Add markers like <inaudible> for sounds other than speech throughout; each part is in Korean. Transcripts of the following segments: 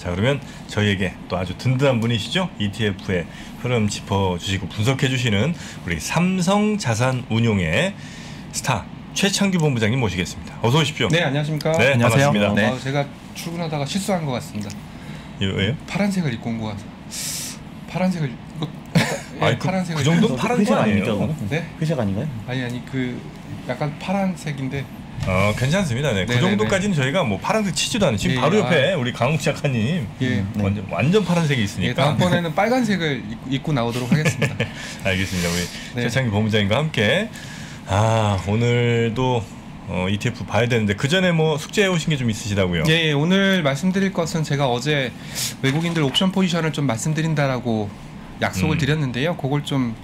자 그러면 저희에게 또 아주 든든한 분이시죠. ETF의 흐름 짚어주시고 분석해주시는 우리 삼성자산운용의 스타 최창규 본부장님 모시겠습니다. 어서 오십시오. 네 안녕하십니까. 네, 안녕하세요. 반갑습니다. 네. 아, 제가 출근하다가 실수한 것 같습니다. 예, 왜요? 파란색을 입고 온 것 같아. 파란색을 입고 예, <laughs> 아니, 그- 파란색을 그 정도? 입고- 파란 회색 거 아니에요? 아닙니까? 네? 회색 아닌가요? 아니 아니 그 약간 파란색인데 어 괜찮습니다. 네, 그 네네네. 정도까지는 저희가 뭐 파란색 치지도 않은 지금 예, 바로 아. 옆에 우리 강욱 작가님 예. 네. 완전 완전 파란색이 예, 있으니까 다음번에는 빨간색을 입고, 입고 나오도록 하겠습니다. <laughs> 알겠습니다. 우리 네. 최창기 본부장님과 함께 아 오늘도 어, ETF 봐야 되는데 그 전에 뭐 숙제해 오신 게 좀 있으시다고요? 예, 예, 오늘 말씀드릴 것은 제가 어제 외국인들 옵션 포지션을 좀 말씀드린다라고 약속을 음. 드렸는데요. 그걸 좀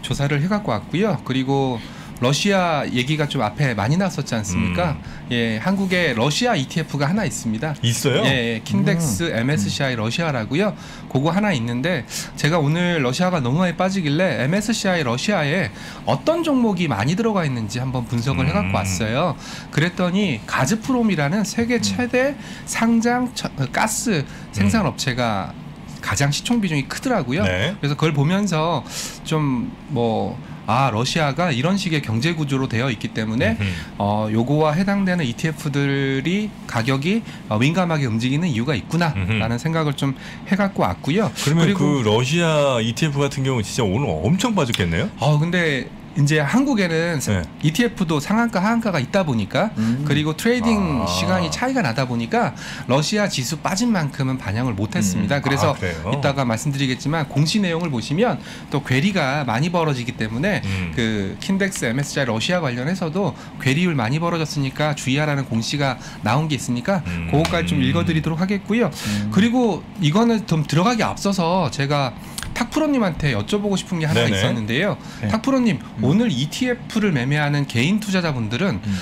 조사를 해갖고 왔고요. 그리고 러시아 얘기가 좀 앞에 많이 나왔었지 않습니까? 예, 한국에 러시아 ETF가 하나 있습니다. 있어요? 예, 예, 킨덱스 MSCI 러시아라고요. 그거 하나 있는데 제가 오늘 러시아가 너무 많이 빠지길래 MSCI 러시아에 어떤 종목이 많이 들어가 있는지 한번 분석을 음. 해갖고 왔어요. 그랬더니 가즈프롬이라는 세계 최대 상장 처- 어, 가스 생산 업체가 가장 시총 비중이 크더라고요. 네. 그래서 그걸 보면서 좀뭐 아 러시아가 이런 식의 경제 구조로 되어 있기 때문에 음흠. 어, 요거와 해당되는 ETF들이 가격이 어, 민감하게 움직이는 이유가 있구나라는 음흠. 생각을 좀 해갖고 왔고요. 그러면 그 러시아 ETF 같은 경우 진짜 오늘 엄청 빠졌겠네요? 어 근데 이제 한국에는 네. ETF도 상한가 하한가가 있다 보니까 음. 그리고 트레이딩 아. 시간이 차이가 나다 보니까 러시아 지수 빠진 만큼은 반영을 못했습니다. 음. 그래서 아? 이따가 말씀드리겠지만 공시 내용을 보시면 또 괴리가 많이 벌어지기 때문에 음. 그 킨덱스 MSCI 러시아 관련해서도 괴리율 많이 벌어졌으니까 주의하라는 공시가 나온 게 있으니까 음. 그것까지 좀 읽어드리도록 하겠고요. 음. 그리고 이거는 좀 들어가기 앞서서 제가 탁프로님한테 여쭤보고 싶은 게 하나 네네. 있었는데요. 네. 탁프로님 오늘 ETF를 매매하는 개인 투자자분들은 음.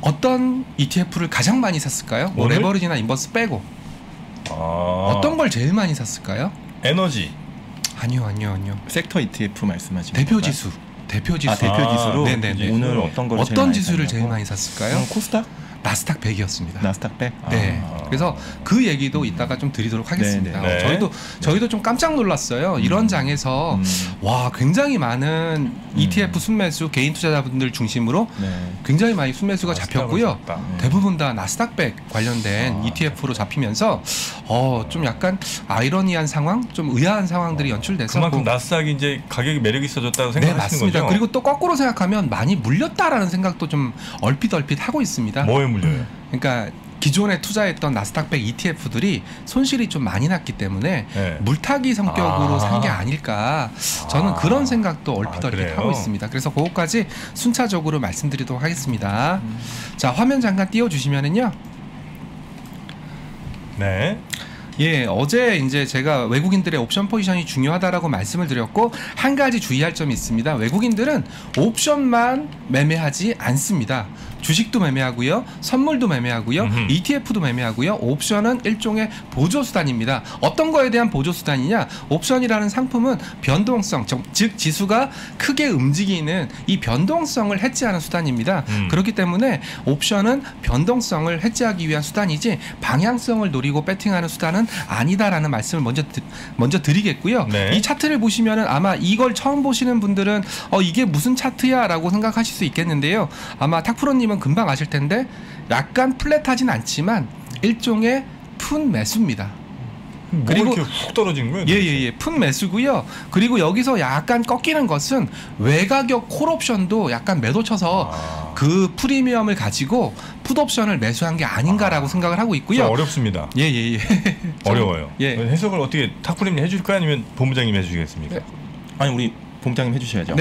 어떤 ETF를 가장 많이 샀을까요? 뭐? 레버리지나 인버스 빼고 아, 어떤 걸 제일 많이 샀을까요? 에너지 아니요, 아니요, 아니요. 섹터 ETF 말씀하시는 대표 건가요? 지수, 대표 지수. 아 대표 지수로 아. 오늘 어떤 걸 제일 어떤 많이 지수를 제일 샀냐고? 많이 샀을까요? 음, 코스닥, 나스닥 100이었습니다. 나스닥 100. 네. 아. 그래서 그 얘기도 이따가 좀 드리도록 하겠습니다. 네, 네. 네. 저희도 저희도 좀 깜짝 놀랐어요. 이런 장에서 음. 와 굉장히 많은 ETF 순매수 개인 투자자분들 중심으로 네. 굉장히 많이 순매수가 나스닥을 잡혔고요. 네. 대부분 다 나스닥백 관련된 아. ETF로 잡히면서 어 좀 약간 아이러니한 상황, 좀 의아한 상황들이 연출돼서 그만큼 그- 나스닥이 이제 가격이 매력 있어졌다고 네 생각하시는 맞습니다. 거죠? 그리고 또 거꾸로 생각하면 많이 물렸다라는 생각도 좀 얼핏 얼핏 하고 있습니다. 뭐에 물려요? 그러니까 기존에 투자했던 나스닥백 ETF들이 손실이 좀 많이 났기 때문에 네. 물타기 성격으로 아. 산게 아닐까 저는 아. 그런 생각도 얼핏 아, 얼핏? 하고 있습니다. 그래서 그것까지 순차적으로 말씀드리도록 하겠습니다. 음. 자 화면 잠깐 띄워주시면은요. 네. 예, 어제 이제 제가 외국인들의 옵션 포지션이 중요하다라고 말씀을 드렸고 한 가지 주의할 점이 있습니다. 외국인들은 옵션만 매매하지 않습니다. 주식도 매매하고요, 선물도 매매하고요, 음흠. ETF도 매매하고요. 옵션은 일종의 보조 수단입니다. 어떤 거에 대한 보조 수단이냐? 옵션이라는 상품은 변동성, 정- 즉 지수가 크게 움직이는 이 변동성을 해지하는 수단입니다. 음. 그렇기 때문에 옵션은 변동성을 해지하기 위한 수단이지 방향성을 노리고 배팅하는 수단은 아니다라는 말씀을 먼저 드, 먼저 드리겠고요. 네. 이 차트를 보시면은 아마 이걸 처음 보시는 분들은 어 이게 무슨 차트야라고 생각하실 수 있겠는데요. 아마 탁프로님 은 금방 아실 텐데 약간 플랫하진 않지만 일종의 푼 매수입니다. 뭐 그리고- 이렇게 훅 떨어지는 거예요? 예예 예 푼 매수고요. 그리고 여기서 약간 꺾이는 것은 외가격 콜옵션도 약간 매도 쳐서 아, 그 프리미엄을 가지고 풋옵션을 매수한 게 아닌가라고 아. 생각을 하고 좀 있고요. 어렵습니다. 예예 예. 어려워요. <laughs> 예. 해석을 어떻게 탁프님이 해줄까요? 아니면 본부장님이 해주시겠습니까? 예. 아니 우리 본부장님 해주셔야죠.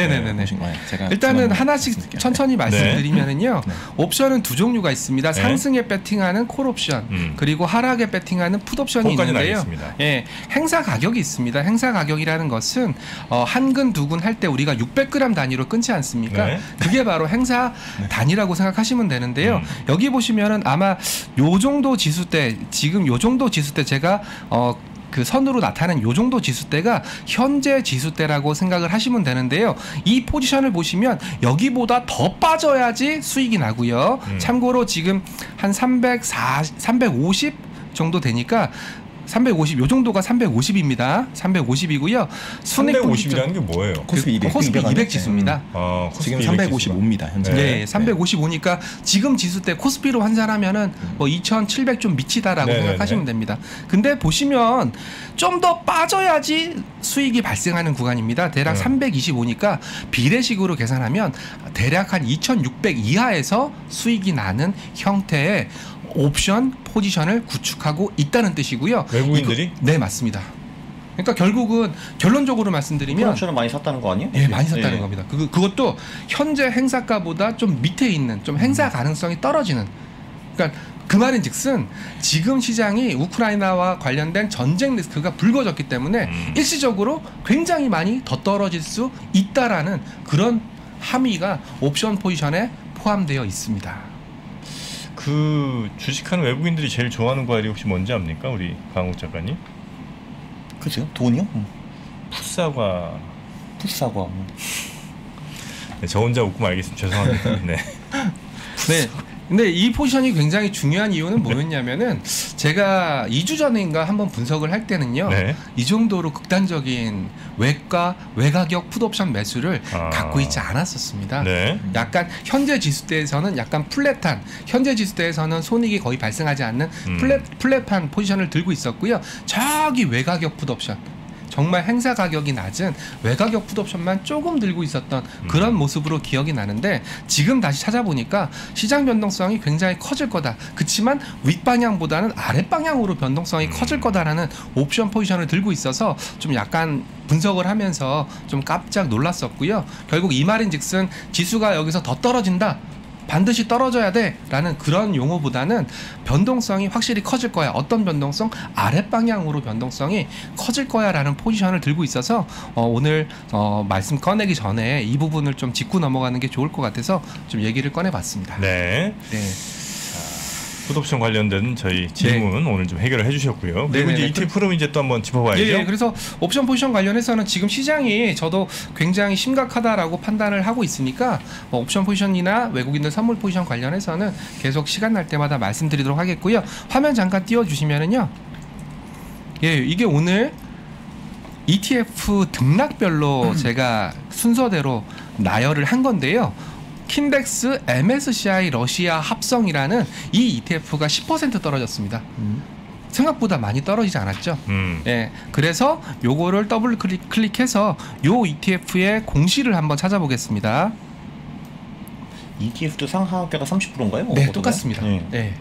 거예요. 제가 일단은 하나씩 말씀드릴게요. 천천히 말씀드리면은요. 네. 옵션은 두 종류가 있습니다. 네. 상승에 배팅하는 콜 옵션 음. 그리고 하락에 배팅하는 풋 옵션이 그것까지는 있는데요. 알겠습니다. 예, 행사 가격이 있습니다. 행사 가격이라는 것은 어, 한근 두근 할 때 우리가 600g 단위로 끊지 않습니까? 네. 그게 바로 행사 단위라고 생각하시면 되는데요. 음. 여기 보시면은 아마 요 정도 지수대 지금 요 정도 지수대 제가 어 그 선으로 나타낸 요 정도 지수대가 현재 지수대라고 생각을 하시면 되는데요. 이 포지션을 보시면 여기보다 더 빠져야지 수익이 나고요. 음. 참고로 지금 한 340, 350 정도 되니까 350, 요 정도가 350입니다. 350이고요. 350이라는 게 뭐예요? 코스피 200. 코스피 200 지수입니다. 아, 지금 코스피 200 지수가. 355입니다 현재. 네, 355니까 지금 지수 때 코스피로 환산하면은 뭐2,700 좀 미치다라고 네네네. 생각하시면 됩니다. 근데 보시면 좀 더 빠져야지 수익이 발생하는 구간입니다. 대략 네. 325니까 비례식으로 계산하면 대략 한 2,600 이하에서 수익이 나는 형태의 옵션 포지션을 구축하고 있다는 뜻이고요. 외국인들이? 이거- 네, 맞습니다. 그러니까 결국은 결론적으로 말씀드리면 프랑스는 많이 샀다는 거 아니에요? 예, 많이 샀다는 예. 겁니다. 그, 그것도 현재 행사가보다 좀 밑에 있는 좀 행사 가능성이 떨어지는. 그러니까 그 말인 즉슨 지금 시장이 우크라이나와 관련된 전쟁 리스크가 불거졌기 때문에 음. 일시적으로 굉장히 많이 더 떨어질 수 있다라는 그런 함의가 옵션 포지션에 포함되어 있습니다. 그 주식하는 외국인들이 제일 좋아하는 과일이 혹시 뭔지 압니까? 우리 강욱 작가님? 그죠? 돈이요? 응. 풋사과. 풋사과. 응. 네, 저 혼자 웃고 말겠습니다. 죄송합니다. 네. 네. <laughs> 근데 이 포지션이 굉장히 중요한 이유는 뭐였냐면은 제가 2주 전인가 한번 분석을 할 때는요. 네. 이 정도로 극단적인 외가 외가격 풋옵션 매수를 아. 갖고 있지 않았었습니다. 네. 약간 현재 지수대에서는 약간 플랫한 현재 지수대에서는 손익이 거의 발생하지 않는 음. 플랫 플랫한 포지션을 들고 있었고요. 저기 외가격 풋옵션 정말 행사 가격이 낮은 외가격 풋옵션만 조금 들고 있었던 그런 모습으로 기억이 나는데 지금 다시 찾아보니까 시장 변동성이 굉장히 커질 거다. 그렇지만 윗방향보다는 아랫방향으로 변동성이 음. 커질 거다라는 옵션 포지션을 들고 있어서 좀 약간 분석을 하면서 좀 깜짝 놀랐었고요. 결국 이 말인즉슨 지수가 여기서 더 떨어진다. 반드시 떨어져야 돼라는 그런 용어보다는 변동성이 확실히 커질 거야. 어떤 변동성? 아랫 방향으로 변동성이 커질 거야라는 포지션을 들고 있어서 어, 오늘 어, 말씀 꺼내기 전에 이 부분을 좀 짚고 넘어가는 게 좋을 것 같아서 좀 얘기를 꺼내봤습니다. 네. 네. 풋옵션 관련된 저희 질문 오늘 좀 해결을 해주셨고요. 그리고 네네네. 이제 ETF 흐름 이제 또 한번 짚어봐야죠. 예, 예, 그래서 옵션 포지션 관련해서는 지금 시장이 저도 굉장히 심각하다라고 판단을 하고 있으니까 뭐 옵션 포지션이나 외국인들 선물 포지션 관련해서는 계속 시간 날 때마다 말씀드리도록 하겠고요. 화면 잠깐 띄워주시면은요. 예, 이게 오늘 ETF 등락별로 제가 순서대로 나열을 한 건데요. KINDEX MSCI 러시아 합성이라는 이 ETF가 10% 떨어졌습니다. 생각보다 많이 떨어지지 않았죠. 음. 예, 그래서 요거를 더블 클릭, 클릭해서 요 ETF의 공시를 한번 찾아보겠습니다. ETF도 상하가가 30%인가요? 네, 똑같습니다. 네. 예.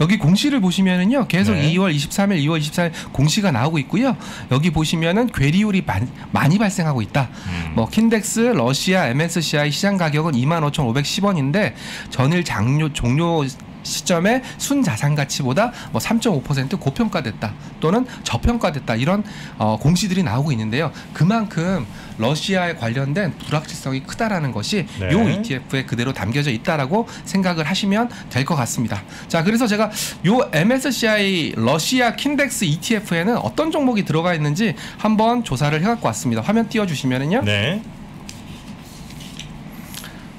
여기 공시를 보시면은요, 계속 네. 2월 23일, 2월 24일 공시가 나오고 있고요. 여기 보시면은 괴리율이 많- 많이 발생하고 있다. 음. 뭐 KINDEX 러시아 MSCI 시장 가격은 25,510원인데 전일 장료 종료 시점에 순자산 가치보다 뭐 3.5% 고평가됐다 또는 저평가됐다 이런 어, 공시들이 나오고 있는데요. 그만큼 러시아에 관련된 불확실성이 크다라는 것이 네. 요 ETF에 그대로 담겨져 있다라고 생각을 하시면 될 것 같습니다. 자, 그래서 제가 요 MSCI 러시아 킨덱스 ETF에는 어떤 종목이 들어가 있는지 한번 조사를 해갖고 왔습니다. 화면 띄워주시면은요. 네.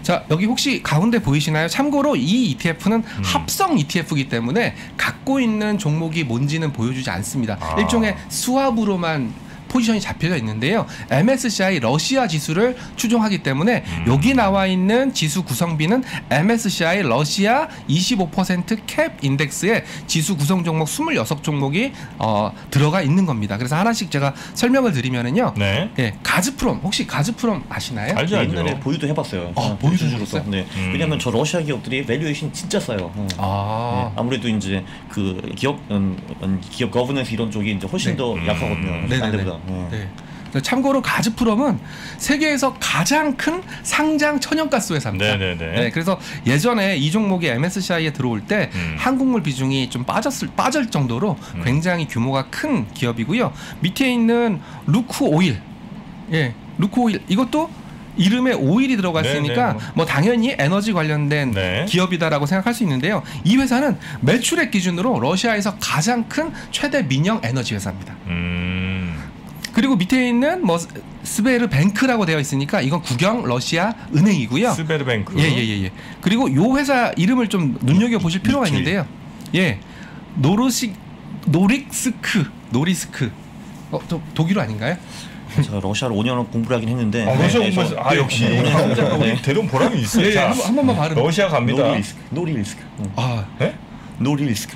자 여기 혹시 가운데 보이시나요? 참고로 이 ETF는 음. 합성 ETF이기 때문에 갖고 있는 종목이 뭔지는 보여주지 않습니다. 아. 일종의 수합으로만 포지션이 잡혀져 있는데요. MSCI 러시아 지수를 추종하기 때문에 음. 여기 나와 있는 지수 구성비는 MSCI 러시아 25%캡 인덱스의 지수 구성 종목 26종목이 어, 들어가 있는 겁니다. 그래서 하나씩 제가 설명을 드리면은요. 네. 예, 가즈프롬 혹시 가즈프롬 아시나요? 알죠, 알죠. 옛날에 보유도 해봤어요. 아, 어, 보유도 주주로서. 해봤어요? 네. 음. 왜냐하면 저 러시아 기업들이 밸류에이션 진짜 싸요. 어. 아. 네. 아무래도 이제 그 기업 음, 음, 기업 거버넌스 이런 쪽이 이제 훨씬 네. 더 음. 약하거든요. 네네 네. 딴 데보다. 네. 네. 참고로 가즈프롬은 세계에서 가장 큰 상장 천연가스 회사입니다. 네네네. 네, 그래서 예전에 이 종목이 MSCI에 들어올 때 음. 한국물 비중이 좀 빠졌을 빠질 정도로 음. 굉장히 규모가 큰 기업이고요. 밑에 있는 루크 오일, 예, 루크 오일 이것도 이름에 오일이 들어가 네, 있으니까 네, 뭐. 뭐 당연히 에너지 관련된 네. 기업이다라고 생각할 수 있는데요. 이 회사는 매출액 기준으로 러시아에서 가장 큰 최대 민영 에너지 회사입니다. 음. 그리고 밑에 있는 뭐 스- 스베르 뱅크라고 되어 있으니까 이건 국영 러시아 은행이고요. 스베르 뱅크. 예 예 예 예, 그리고 요 회사 이름을 좀 눈여겨 보실 필요가 미키. 있는데요. 예. 노르식 노릴스크, 노릴스크. 어, 저 독일어 아닌가요? 제가 러시아를 5년 공부를 하긴 했는데. 아, 러시아 네, 공부해서 저- 아 역시 네, 한국자가 네. 우리 데려온 보람이 있어요. 예, 예, 자, 한, 번- 한 번만 발음. 러시아 갑니다. 노릴스크. 노릴스크. 응. 아, 네? 노릴스크.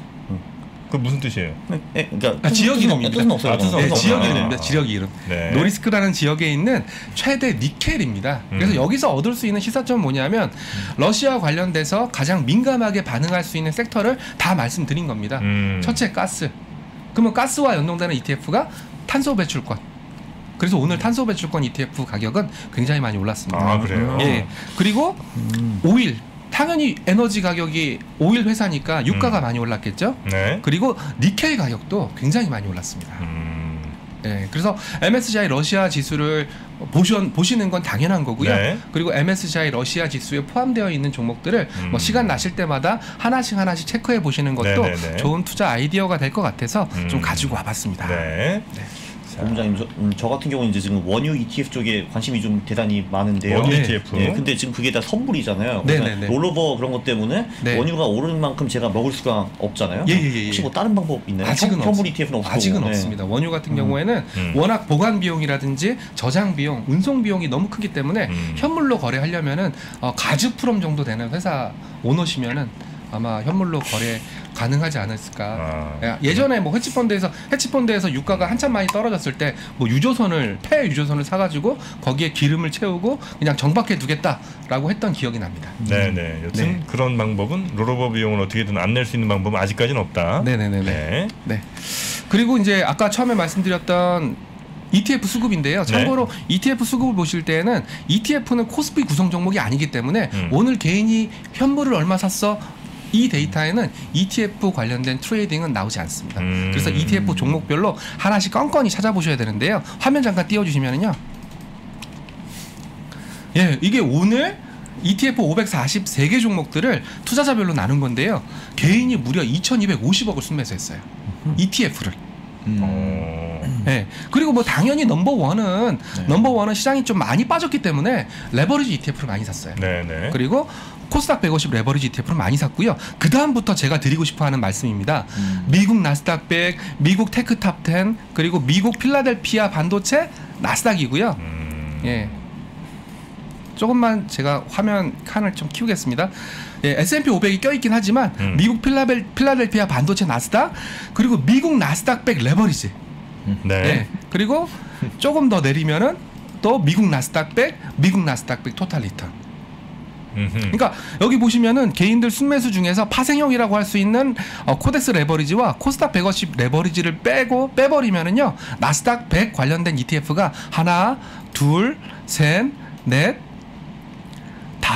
응. 그 무슨 뜻이에요? 예, 그러니까 아, 지역 이름입니다. 뜻은 없어요. 아, 뜻은 네. 지역 아. 이름입니다. 지역 이름. 네. 노릴스크라는 지역에 있는 최대 니켈입니다. 그래서 음. 여기서 얻을 수 있는 시사점은 뭐냐면 러시아 관련돼서 가장 민감하게 반응할 수 있는 섹터를 다 말씀드린 겁니다. 음. 첫째 가스. 그러면 가스와 연동되는 ETF가 탄소 배출권. 그래서 오늘 탄소 배출권 ETF 가격은 굉장히 많이 올랐습니다. 아 그래요. 예. 그리고 오일. 당연히 에너지 가격이 오일 회사니까 유가가 음. 많이 올랐겠죠. 네. 그리고 니켈 가격도 굉장히 많이 올랐습니다. 음. 예, 그래서 MSCI 러시아 지수를 보시, 보시는 건 당연한 거고요. 네. 그리고 MSCI 러시아 지수에 포함되어 있는 종목들을 음. 뭐 시간 나실 때마다 하나씩 하나씩 체크해 보시는 것도 네, 네, 네. 좋은 투자 아이디어가 될 것 같아서 음. 좀 가지고 와봤습니다. 네. 본부장님, 저, 음, 저 같은 경우는 이제 지금 원유 ETF 쪽에 관심이 좀 대단히 많은데요. 원유 네. ETF. 네, 근데 지금 그게 다 선물이잖아요. 네, 그러니까 네, 네. 롤오버 그런 것 때문에 네. 원유가 오르는 만큼 제가 먹을 수가 없잖아요. 예, 예, 예, 혹시 예. 뭐 다른 방법 있나요? 아직은 현, 현물 없- ETF는 없고. 아직은 네. 없습니다. 원유 같은 경우에는 음. 워낙 보관 비용이라든지 저장 비용, 운송 비용이 너무 크기 때문에 음. 현물로 거래하려면은 어, 가즈 프롬 정도 되는 회사 오너시면은 아마 현물로 거래 가능하지 않았을까. 아. 예, 예전에 뭐 헤지펀드에서 헤지펀드에서 유가가 한참 많이 떨어졌을 때 뭐 유조선을 폐 유조선을 사가지고 거기에 기름을 채우고 그냥 정박해 두겠다라고 했던 기억이 납니다. 네네. 여튼 네. 그런 방법은 롤오버 비용을 어떻게든 안 낼 수 있는 방법은 아직까지는 없다. 네네네 네. 네. 네. 그리고 이제 아까 처음에 말씀드렸던 ETF 수급인데요. 참고로 ETF 수급을 보실 때에는 ETF는 코스피 구성 종목이 아니기 때문에 음. 오늘 개인이 현물을 얼마 샀어 이 데이터에는 ETF 관련된 trading은 나오지 않습니다. 음. 그래서 ETF 종목별로 하나씩 꼼꼼히 찾아보셔야 되는데요. 화면 잠깐 띄워주시면은요. 예, 이게 오늘 ETF 543개 종목들을 투자자별로 나눈 건데요. 개인이 무려 2,250억을 순매수했어요. ETF를. 음. 어. 네. 그리고 뭐 당연히 number one은 네. number one은 시장이 좀 많이 빠졌기 때문에 레버리지 ETF를 많이 샀어요. 네네. 그리고 코스닥 150 레버리지 ETF를 많이 샀고요. 그 다음부터 제가 드리고 싶어하는 말씀입니다. 음. 미국 나스닥 100, 미국 tech top 10, 그리고 미국 필라델피아 반도체 나스닥이고요. 음. 예. 조금만 제가 화면 칸을 좀 키우겠습니다. 예, S&P 500이 껴있긴 하지만 음. 미국 필라벨, 필라델피아 반도체 나스닥 그리고 미국 나스닥 100 레버리지 네. 예. 그리고 조금 더 내리면은 또 미국 나스닥 100, 미국 나스닥 100 total return. 그러니까 여기 보시면은 개인들 순매수 중에서 파생형이라고 할 수 있는 어, KODEX 레버리지와 코스닥 150 레버리지를 빼고 빼버리면은요 나스닥 100 관련된 ETF가 하나, 둘, 셋, 넷,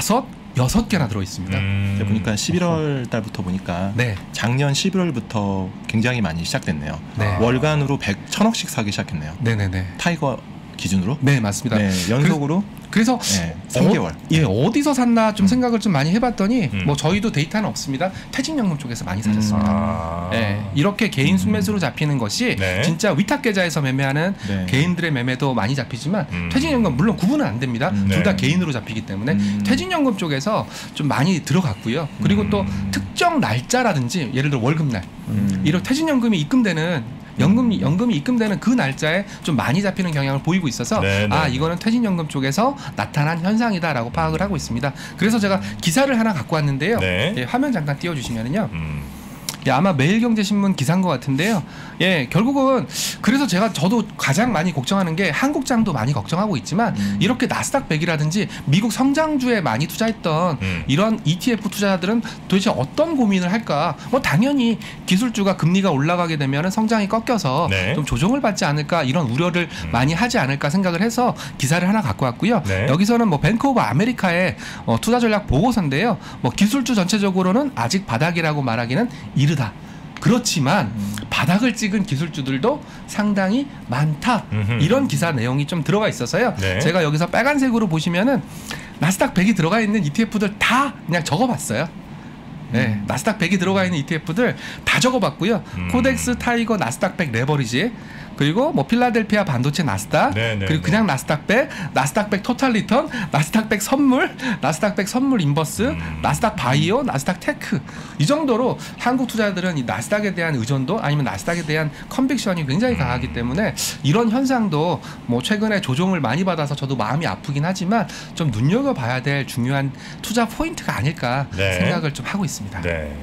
다섯, 여섯 개나 들어 있습니다. 음. 보니까 11월 달부터 보니까 네, 작년 11월부터 굉장히 많이 시작됐네요. 네. 월간으로 100, 천억씩 사기 시작했네요. 네, 네, 네. TIGER 기준으로? 네, 맞습니다. 네, 연속으로 그 래서 네, 3개월. 어, 예, 어디서 샀나 좀 생각을 좀 많이 해봤더니 음. 뭐 저희도 데이터는 없습니다. 퇴직연금 쪽에서 많이 사셨습니다. 아. 네, 이렇게 개인 순매수로 잡히는 것이 네. 진짜 위탁 계좌에서 매매하는 네. 개인들의 매매도 많이 잡히지만 음. 퇴직연금 물론 구분은 안 됩니다. 음. 둘다 네. 개인으로 잡히기 때문에 음. 퇴직연금 쪽에서 좀 많이 들어갔고요. 그리고 또 음. 특정 날짜라든지 예를 들어 월급날 음. 이런 퇴직연금이 입금되는 연금 연금이 입금되는 그 날짜에 좀 많이 잡히는 경향을 보이고 있어서 네, 네. 아 이거는 퇴직연금 쪽에서 나타난 현상이다라고 파악을 하고 있습니다. 그래서 제가 기사를 하나 갖고 왔는데요. 네. 예, 화면 잠깐 띄워주시면은요. 음. 예, 아마 매일경제신문 기사인 것 같은데요. 예, 결국은 그래서 제가 저도 가장 많이 걱정하는 게 한국장도 많이 걱정하고 있지만 음. 이렇게 나스닥 100이라든지 미국 성장주에 많이 투자했던 음. 이런 ETF 투자자들은 도대체 어떤 고민을 할까? 뭐 당연히 기술주가 금리가 올라가게 되면 성장이 꺾여서 네. 좀 조정을 받지 않을까 이런 우려를 음. 많이 하지 않을까 생각을 해서 기사를 하나 갖고 왔고요. 네. 여기서는 뭐 뱅크 오브 아메리카의 어, 투자 전략 보고서인데요. 뭐 기술주 전체적으로는 아직 바닥이라고 말하기는 이르다. 그렇지만 음. 바닥을 찍은 기술주들도 상당히 많다. 음흠. 이런 기사 내용이 좀 들어가 있어서요. 네. 제가 여기서 빨간색으로 보시면은 나스닥 100이 들어가 있는 ETF들 다 그냥 적어봤어요. 네, 나스닥 100이 들어가 있는 ETF들 다 적어봤고요. 음. KODEX, TIGER, 나스닥 100 레버리지 그리고 뭐 필라델피아 반도체 나스닥, 네, 네, 그리고 네. 그냥 나스닥백, 나스닥백 total return, 나스닥백 선물, 나스닥백 선물 inverse, 음. 나스닥 바이오, 나스닥 tech 이 정도로 한국 투자자들은 이 나스닥에 대한 의존도 아니면 나스닥에 대한 conviction이 굉장히 음. 강하기 때문에 이런 현상도 뭐 최근에 조정을 많이 받아서 저도 마음이 아프긴 하지만 좀 눈여겨 봐야 될 중요한 투자 포인트가 아닐까 네. 생각을 좀 하고 있습니다. 네.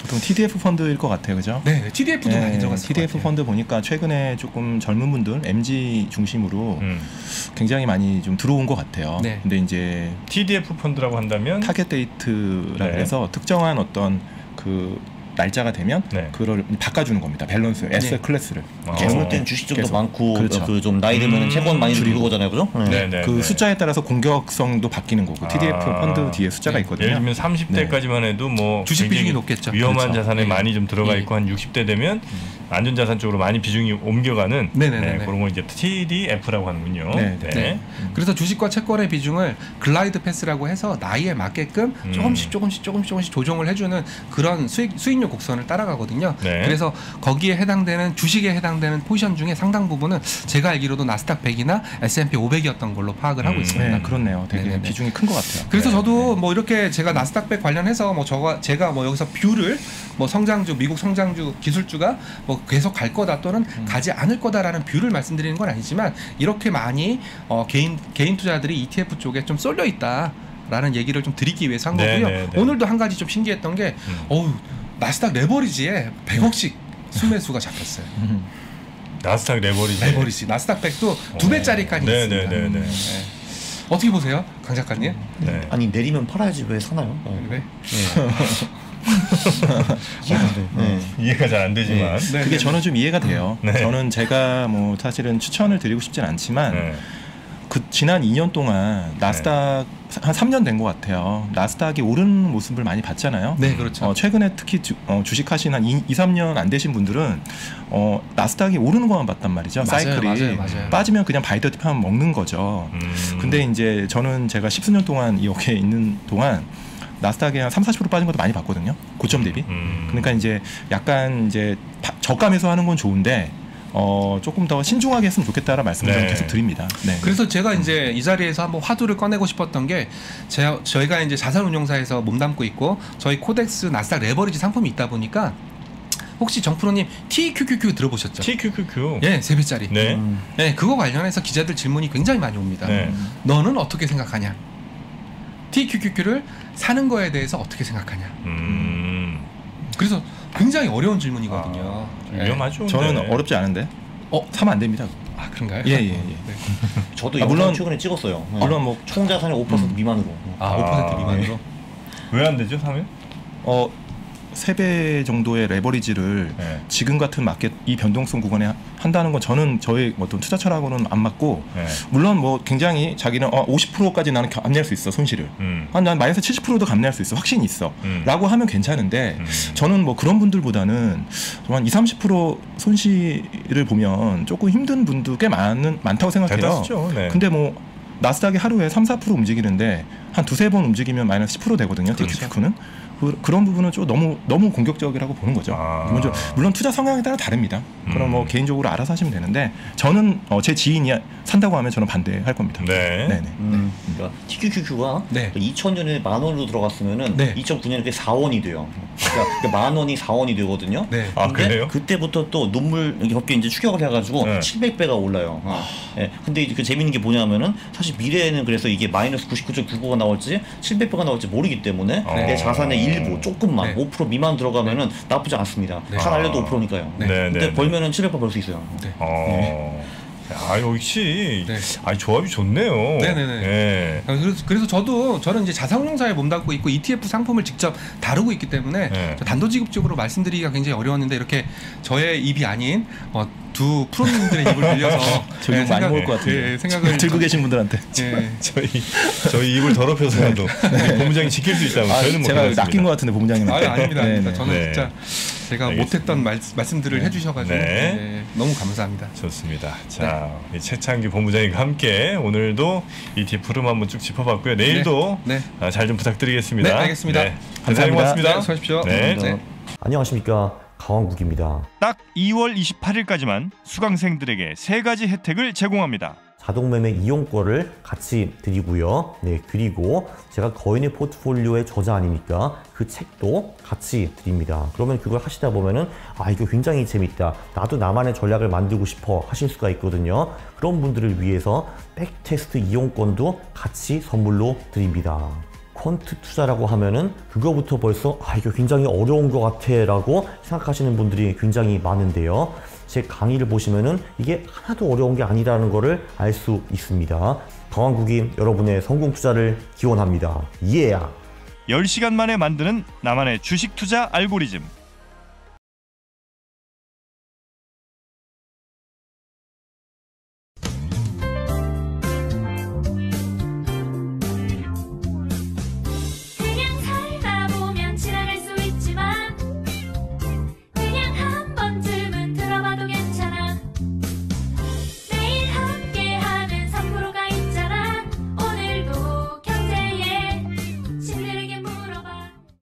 보통 TDF 펀드일 것 같아요, 그죠? 네, TDF도 네, 많이 들어갔을 것 TDF. 펀드 보니까 최근에 조금 젊은 분들 MZ 중심으로 음. 굉장히 많이 좀 들어온 것 같아요. 네. 근데 이제 TDF 펀드라고 한다면 target date라 네. 해서 특정한 어떤 그 날짜가 되면 네. 그걸 바꿔주는 겁니다. 밸런스, asset class를. 아. 젊을 땐 주식 좀더 계속. 많고 그렇죠. 그좀 나이 들면 음. 채권 많이 줄이고. 거잖아요, 그죠? 네. 네, 네, 그 네. 숫자에 따라서 공격성도 바뀌는 거고 TDF 아. 펀드 뒤에 숫자가 네. 있거든요. 예를 들면 30대까지만 해도 뭐 주식 비중이 높겠죠. 위험한 그렇죠. 자산에 네. 많이 좀 들어가 네. 있고 한 60대 되면 안전자산 쪽으로 많이 비중이 옮겨가는 네네네네. 네, 그런 걸 이제 TDF라고 하는군요. 네, 네. 네. 그래서 주식과 채권의 비중을 glide path라고 해서 나이에 맞게끔 음. 조금씩 조금씩 조금씩 조금씩 조정을 해주는 그런 수익 수익률 곡선을 따라가거든요. 네. 그래서 거기에 해당되는 주식에 해당되는 포지션 중에 상당 부분은 제가 알기로도 나스닥 100이나 S&P 500이었던 걸로 파악을 하고 음. 있습니다. 네, 그렇네요. 되게 네네네. 비중이 큰 것 같아요. 그래서 네, 저도 뭐 이렇게 제가 나스닥 100 관련해서 뭐 저가 제가 뭐 여기서 view를 뭐 성장주 미국 성장주 기술주가 뭐 계속 갈 거다 또는 음. 가지 않을 거다라는 view를 말씀드리는 건 아니지만 이렇게 많이 어 개인 개인 투자자들이 ETF 쪽에 좀 쏠려 있다. 라는 얘기를 좀 드리기 위해서 한 네, 거고요. 네, 네. 오늘도 한 가지 좀 신기했던 게 음. 어우 나스닥 레버리지에 100억씩 순매수가 잡혔어요. 음. 나스닥 레버리지. 레버리지 나스닥 100도 두 배짜리까지 네, 있습니다. 네, 네, 네. 네. 어떻게 보세요, 강 작가님? 네. 아니 내리면 팔아야지 왜 사나요? 네. <laughs> 네. 네. 이해가 잘 안 되지만. 네, 그게 네, 저는 좀 이해가 돼요. 네. 저는 제가 뭐 사실은 추천을 드리고 싶진 않지만 네. 그 지난 2년 동안 나스닥 한 3년 된 것 같아요. 나스닥이 오르는 모습을 많이 봤잖아요. 네, 그렇죠. 어, 최근에 특히 주, 어, 주식하신 한 2, 3년 안 되신 분들은 어, 나스닥이 오르는 것만 봤단 말이죠. 맞아요, 사이클이 맞아요, 맞아요. 빠지면 그냥 바이더티하면 먹는 거죠. 음. 근데 이제 저는 제가 십수년 동안 이 업계에 있는 동안 나스닥이 한 3, 40% 빠진 것도 많이 봤거든요. 고점 대비. 음. 그러니까 이제 약간 이제 바- 저감해서 하는 건 좋은데 어, 조금 더 신중하게 했으면 좋겠다라는 말씀을 네. 계속 드립니다. 네. 그래서 제가 이제 이 자리에서 한번 화두를 꺼내고 싶었던 게 제, 저희가 이제 자산운용사에서 몸담고 있고 저희 코덱스 나스닥 레버리지 상품이 있다 보니까 혹시 정프로님 TQQQ 들어보셨죠? TQQQ. 예, 세 배짜리. 네. 음. 네, 그거 관련해서 기자들 질문이 굉장히 많이 옵니다. 네. 너는 어떻게 생각하냐? TQQQ를 사는 거에 대해서 어떻게 생각하냐? 음. 그래서 굉장히 어려운 질문이거든요. 아, 좀 네. 위험하죠. 저는. 어렵지 않은데. 어? 사면 안 됩니다. 아 그런가요? 예, 예, 예. 네. <laughs> 저도 아, 물론- 최근에 찍었어요. 네. 물론 뭐 총 자산의 5% 미만으로. 아, 아, 5% 미만으로. 왜 안 되죠, 사면? 어, 3배 정도의 레버리지를 네. 지금 같은 마켓 이 변동성 구간에 하- 한다는 건 저는 저의 어떤 투자 철학으로는 안 맞고 네. 물론 뭐 굉장히 자기는 어, 50%까지 나는 감내할 수 있어 손실을 음. 아, 난 마이너스 70%도 감내할 수 있어 확신이 있어 음. 라고 하면 괜찮은데 음. 저는 뭐 그런 분들보다는 한 20, 30% 손실을 보면 조금 힘든 분도 꽤 많은 많다고 생각해요 대다수죠. 네. 근데 뭐 나스닥이 하루에 3, 4% 움직이는데 한 두세 번 움직이면 마이너스 10% 되거든요. 그렇죠. TQQ는. 그, 그런 부분은 좀 너무 너무 공격적이라고 보는 거죠. 아. 먼저 물론 투자 성향에 따라 다릅니다. 그럼 뭐 음. 개인적으로 알아서 하시면 되는데 저는 어, 제 지인이 산다고 하면 저는 반대할 겁니다. 네. 네네. 음. 그러니까 TQQQ가 네. 2000년에 만 원으로 들어갔으면은 네. 2009년에 그게 4원이 돼요. 그러니까 그만 원이 4원이 되거든요. 네. 아, 그래요? 그때부터 또 눈물 이렇게 이제 추격을 해가지고 네. 700배가 올라요. 어. 예. 근데 이제 그 재밌는 게 뭐냐면은 사실 미래에는 그래서 이게 마이너스 99.99가 나 올지 700배가 나올지 모르기 때문에 어. 내 자산의 일부 조금만 네. 5% 미만 들어가면은 나쁘지 않습니다. 네. 다 날려도 아. 5%니까요. 네. 네, 근데 네, 네. 벌면은 700배 벌수 있어요. 네. 어. 아, 역시 네. 아, 조합이 좋네요. 네네네. 네. 아, 그래서, 그래서 저도 저는 이제 자산운용사에 몸담고 있고 ETF 상품을 직접 다루고 있기 때문에 네. 저 단도직입적으로 말씀드리기가 굉장히 어려웠는데 이렇게 저의 입이 아닌 어, 두 프로님들의 입을 빌려서 저 이거 예, 많이 먹을 것 같은데. 예, 생각을 들고 계신 분들한테. 예. 저희 저희 입을 더럽혀서라도 우리 본부장이 지킬 수 있다면 아, 저희는 뭐 제가. 낚인 것 같은데 본부장님한테. 아 아닙니다, 아닙니다. 저는 네. 진짜 제가 알겠습니다. 못했던 말, 말씀들을 해주셔가지고 네. 예, 너무 감사합니다. 좋습니다. 자, 이 최창기 본부장님과 함께 오늘도 ETF 흐름 한번 쭉 짚어봤고요. 내일도 네. 잘좀 부탁드리겠습니다. 네, 알겠습니다. 네, 감사합니다. 고맙습니다. 네, 수고하십시오. 네. 네. 안녕하십니까 강원국입니다. 딱 2월 28일까지만 수강생들에게 세 가지 혜택을 제공합니다. 자동 매매 이용권을 같이 드리고요. 네, 그리고 제가 거인의 포트폴리오의 저자 아니니까 그 책도 같이 드립니다. 그러면 그걸 하시다 보면은 아, 이거 굉장히 재밌다. 나도 나만의 전략을 만들고 싶어 하실 수가 있거든요. 그런 분들을 위해서 백테스트 이용권도 같이 선물로 드립니다. 퀀트 투자라고 하면은 그거부터 벌써 아 이거 굉장히 어려운 것 같아 라고 생각하시는 분들이 굉장히 많은데요. 제 강의를 보시면은 이게 하나도 어려운 게 아니라는 거를 알수 있습니다. 강한국이 여러분의 성공 투자를 기원합니다. 예! Yeah. 10시간 만에 만드는 나만의 주식 투자 알고리즘